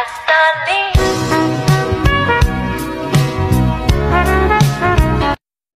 hasta ti.